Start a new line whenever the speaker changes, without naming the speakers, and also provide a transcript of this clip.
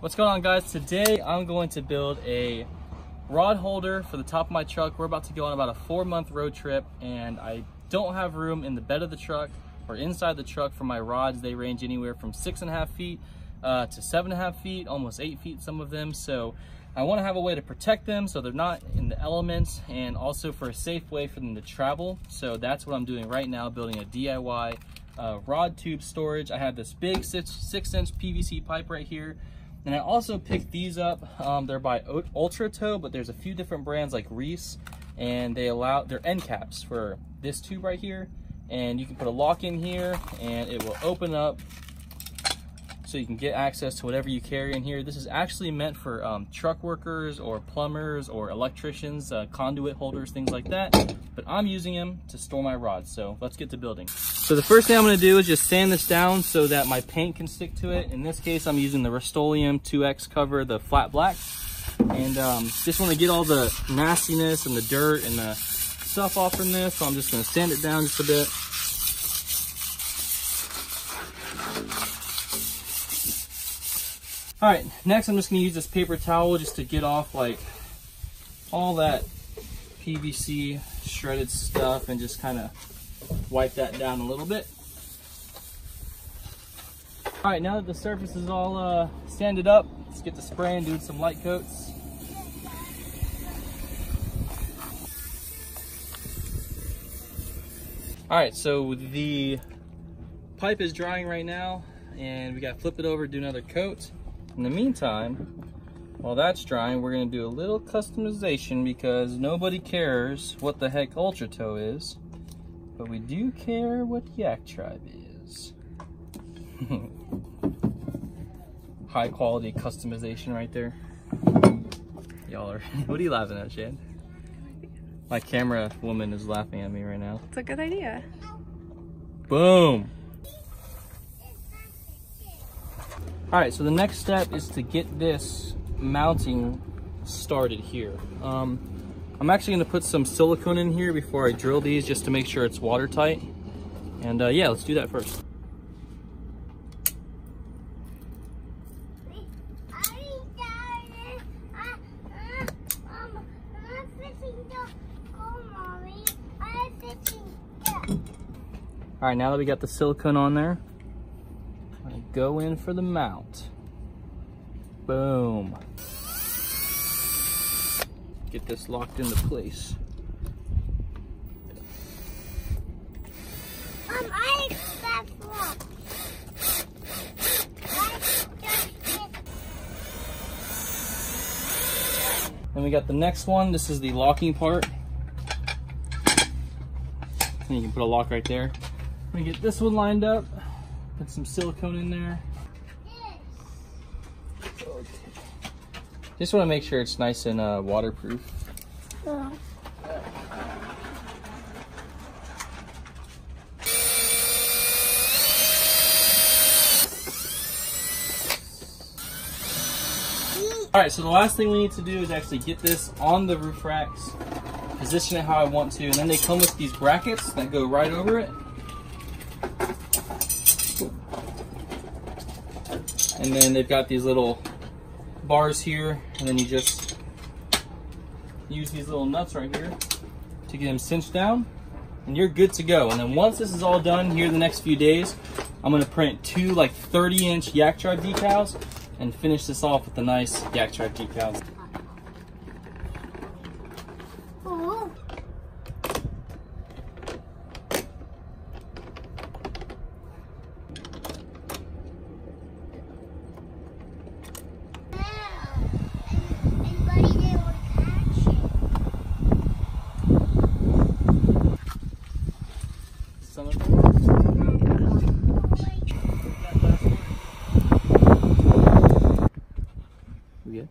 What's going on guys? Today I'm going to build a rod holder for the top of my truck. We're about to go on about a four month road trip and I don't have room in the bed of the truck or inside the truck for my rods. They range anywhere from six and a half feet uh, to seven and a half feet, almost eight feet some of them. So I wanna have a way to protect them so they're not in the elements and also for a safe way for them to travel. So that's what I'm doing right now, building a DIY uh, rod tube storage. I have this big six, six inch PVC pipe right here. And I also picked these up. Um, they're by Ultra Tow, but there's a few different brands like Reese, and they allow, they're end caps for this tube right here. And you can put a lock in here and it will open up so you can get access to whatever you carry in here. This is actually meant for um, truck workers or plumbers or electricians, uh, conduit holders, things like that. But I'm using them to store my rods, so let's get to building. So the first thing I'm gonna do is just sand this down so that my paint can stick to it. In this case, I'm using the Rust-Oleum 2X cover, the flat black. And um, just wanna get all the nastiness and the dirt and the stuff off from this, so I'm just gonna sand it down just a bit. All right, next I'm just gonna use this paper towel just to get off like all that PVC shredded stuff and just kind of wipe that down a little bit. All right, now that the surface is all uh, sanded up, let's get to spraying, doing some light coats. All right, so the pipe is drying right now and we got to flip it over, do another coat. In the meantime, while that's drying, we're gonna do a little customization because nobody cares what the heck Ultra Tow is, but we do care what Yak Tribe is. High quality customization right there. Y'all are, what are you laughing at, Shan? My camera woman is laughing at me right now.
It's a good idea.
Boom. All right, so the next step is to get this mounting started here. Um, I'm actually gonna put some silicone in here before I drill these just to make sure it's watertight. And uh, yeah, let's do that first. All right, now that we got the silicone on there, go in for the mount. Boom. Get this locked into place.
Um, I
Then we got the next one. This is the locking part. And you can put a lock right there. We get this one lined up. Put some silicone in there. Just want to make sure it's nice and uh, waterproof.
Yeah.
All right, so the last thing we need to do is actually get this on the roof racks, position it how I want to, and then they come with these brackets that go right over it. And then they've got these little bars here, and then you just use these little nuts right here to get them cinched down, and you're good to go. And then once this is all done here the next few days, I'm gonna print two like 30 inch Yak Tribe decals and finish this off with the nice Yak Tribe decals. Yes.